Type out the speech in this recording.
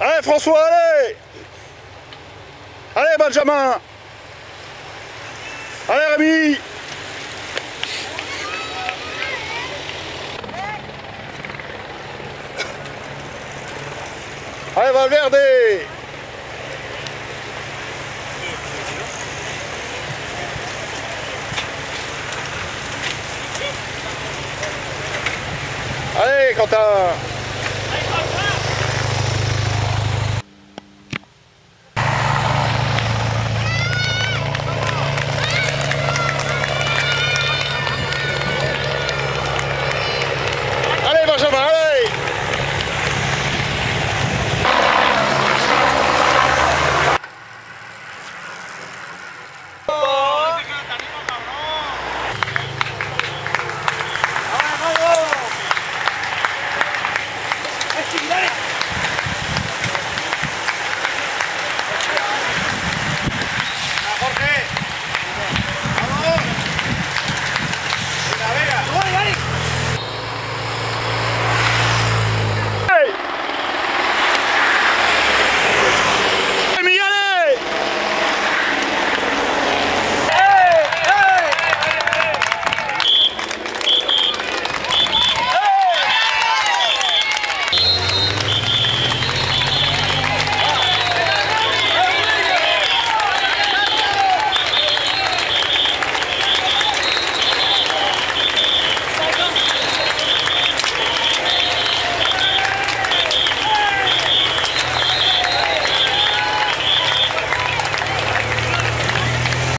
Allez François, allez! Allez Benjamin! Allez Rémi! Allez Valverde. Allez Quentin